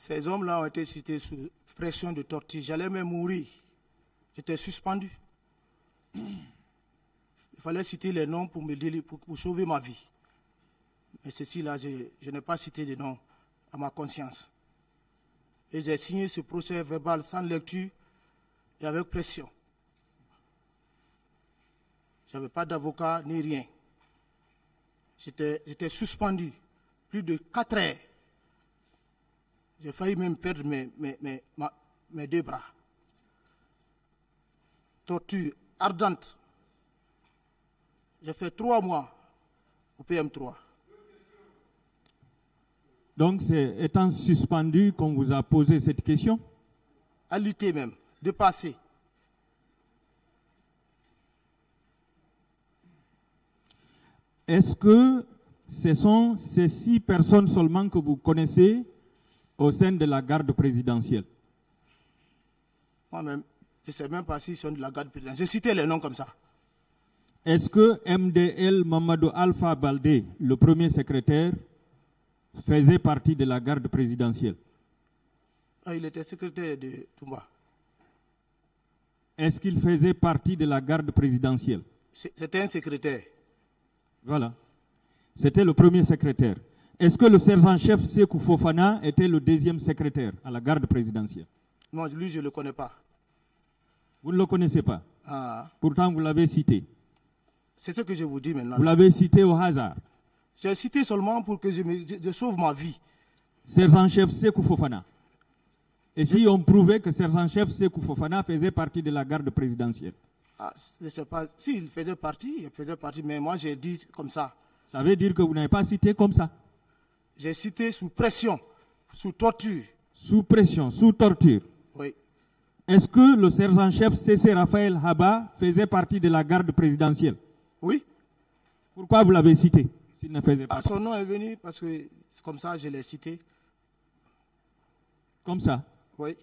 Ces hommes-là ont été cités sous pression de torture. J'allais même mourir. J'étais suspendu. Il fallait citer les noms pour, me pour, sauver ma vie. Mais ceci-là, je, je n'ai pas cité de noms à ma conscience. Et j'ai signé ce procès verbal sans lecture et avec pression. Je n'avais pas d'avocat ni rien. J'étais j'étais suspendu plus de 4 heures. J'ai failli même perdre mes, mes, mes, deux bras. Torture ardente. J'ai fait trois mois au PM3. Donc, c'est étant suspendu qu'on vous a posé cette question? À lutter même, de passer. Est-ce que ce sont ces six personnes seulement que vous connaissez au sein de la garde présidentielle Moi-même, je ne sais même pas s'ils sont de la garde présidentielle. J'ai cité les noms comme ça. Est-ce que MDL Mamadou Alpha Baldé, le premier secrétaire, faisait partie de la garde présidentielle? Ah, il était secrétaire de Toumba. Est-ce qu'il faisait partie de la garde présidentielle? C'était un secrétaire. Voilà. C'était le premier secrétaire. Est-ce que le sergent-chef Sekou Fofana était le deuxième secrétaire à la garde présidentielle? Non, lui, je ne le connais pas. Vous ne le connaissez pas? Ah, Pourtant, vous l'avez cité. c'est ce que je vous dis maintenant. Vous l'avez cité au hasard. J'ai cité seulement pour que je, me- je- je sauve ma vie. Sergent-chef Sekou Fofana. Et si on prouvait que sergent-chef Sekou Fofana faisait partie de la garde présidentielle? Ah, je ne sais pas. S'il faisait partie, il faisait partie, mais moi j'ai dit comme ça. Ça veut dire que vous n'avez pas cité comme ça? J'ai cité sous pression, sous torture. Sous pression, sous torture. Oui. Est-ce que le sergent-chef C.C. Raphaël Haba faisait partie de la garde présidentielle? Oui. Pourquoi vous l'avez cité s'il ne faisait pas? Ah, son nom est venu parce que c'est comme ça je l'ai cité. Comme ça? Oui.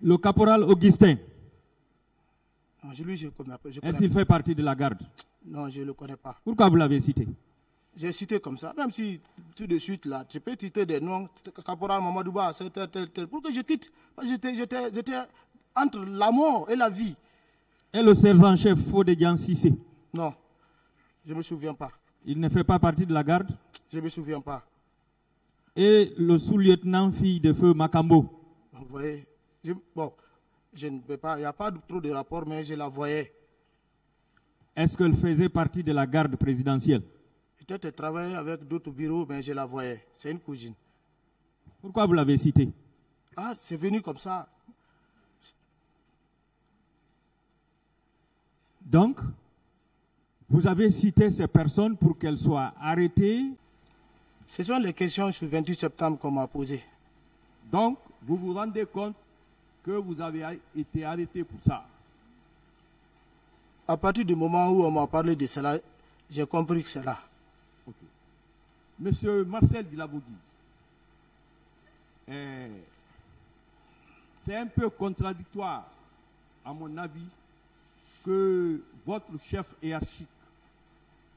Le caporal Augustin, Non, je, lui, je connais, est-ce qu'il fait partie de la garde? Non, je ne le connais pas. Pourquoi vous l'avez cité? J'ai cité comme ça, même si tout de suite là, tu peux citer des noms, Caporal Mamadouba, tel, tel, tel, pour que je quitte. Parce que J'étais, entre la mort et la vie. Et le sergent-chef Fodédian Sissé, Non, je ne me souviens pas. il ne fait pas partie de la garde? Je ne me souviens pas. Et le sous-lieutenant fille de feu Makambo, Vous voyez, je- bon, je ne peux pas, il n'y a pas trop de rapports, mais je la voyais. est-ce qu'elle faisait partie de la garde présidentielle? Peut-être elle travaillait avec d'autres bureaux, mais je la voyais. C'est une cousine. Pourquoi vous l'avez cité Ah, c'est venu comme ça. Donc, vous avez cité ces personnes pour qu'elles soient arrêtées? Ce sont les questions sur 28 septembre qu'on m'a posées. Donc, vous vous rendez compte que vous avez été arrêté pour ça? À partir du moment où on m'a parlé de cela, j'ai compris que c'est là. Monsieur Marcel Dilaboudi, euh, c'est un peu contradictoire, à mon avis, que votre chef hiérarchique,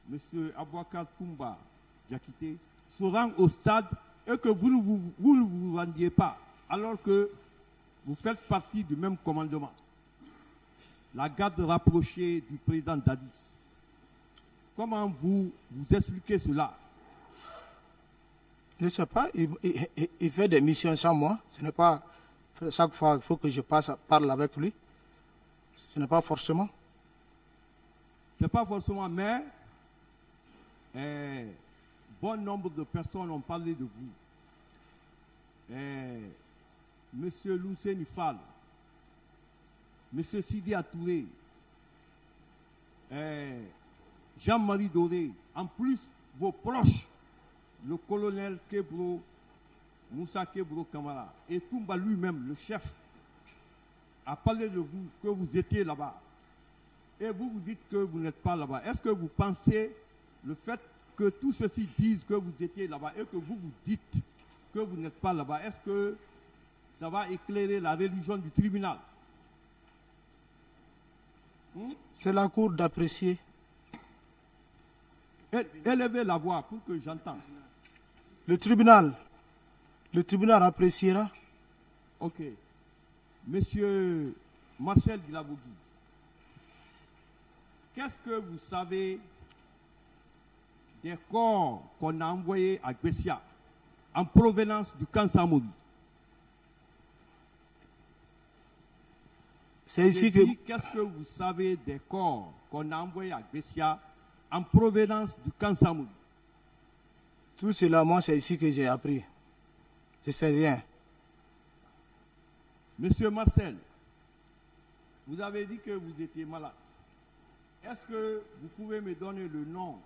Monsieur Abouakar Toumba Diakité, se rend au stade et que vous ne vous, rendiez pas, alors que vous faites partie du même commandement. La garde rapprochée du président Dadis. Comment vous expliquez cela? Je ne sais pas, il, fait des missions sans moi. Ce n'est pas chaque fois qu'il faut que je passe, parle avec lui. Ce n'est pas forcément. Ce n'est pas forcément, mais eh, bon nombre de personnes ont parlé de vous. Eh, Monsieur Lucien Fall, Monsieur Sidi Atouré, eh, Jean-Marie Doré, en plus vos proches, le colonel Kebro, Moussa Kebro Kamara, et Toumba lui-même, le chef, a parlé de vous, que vous étiez là-bas. Et vous vous dites que vous n'êtes pas là-bas. Est-ce que vous pensez le fait que tous ceux-ci disent que vous étiez là-bas et que vous vous dites que vous n'êtes pas là-bas, est-ce que ça va éclairer la religion du tribunal? C'est la cour d'apprécier. Élevez la voix pour que j'entende. Le tribunal, Le tribunal appréciera. Ok. Monsieur Marcel Dilabogui, qu'est-ce que vous savez des corps qu'on a envoyés à Bessia en provenance du camp Samori? C'est ici que Qu'est-ce que vous savez des corps qu'on a envoyés à Bessia en provenance du camp Samori? Tout cela, moi, c'est ici que j'ai appris. Je sais rien. Monsieur Marcel, vous avez dit que vous étiez malade. Est-ce que vous pouvez me donner le nom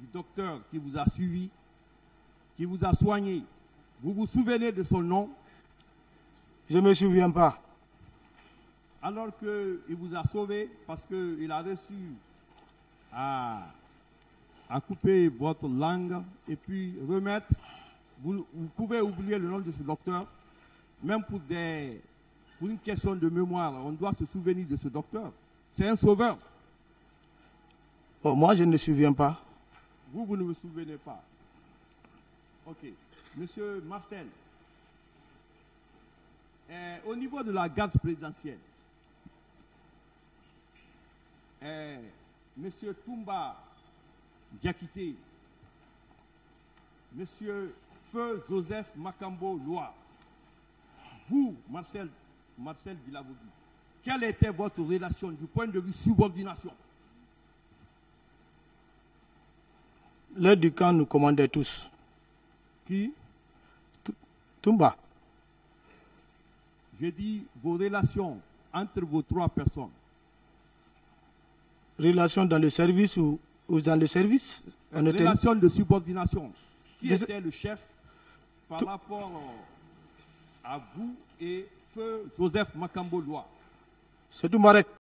du docteur qui vous a suivi, qui vous a soigné? Vous vous souvenez de son nom? Je ne me souviens pas. alors qu'il vous a sauvé parce qu'il a reçu à, à couper votre langue et puis remettre. Vous, vous pouvez oublier le nom de ce docteur, même pour, des, pour une question de mémoire. On doit se souvenir de ce docteur. C'est un sauveur. Bon, moi, je ne me souviens pas. Vous, vous ne vous souvenez pas. Ok. Monsieur Marcel, euh, au niveau de la garde présidentielle, euh, Monsieur Toumba Diakité, Monsieur Feu Joseph Makambo Loa, vous, Marcel, Marcel Villavogui, quelle était votre relation du point de vue subordination? L'heure du camp nous commandait tous. Qui? Tumba, J'ai dit vos relations entre vos trois personnes. relation dans le service ou, ou dans le service on était- Relation de subordination. Qui Je était le chef par Tout- rapport à vous et feu Joseph Makambo Loa C'est tout Marek.